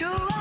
you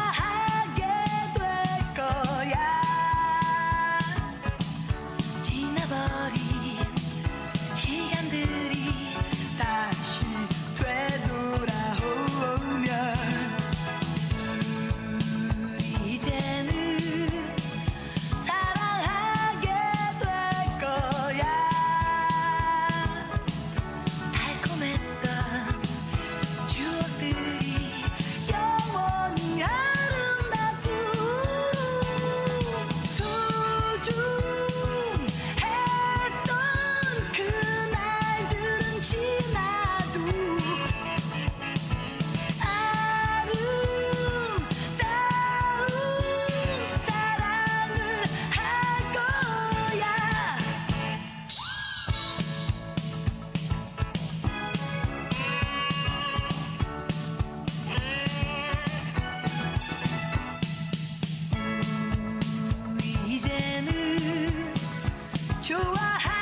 to a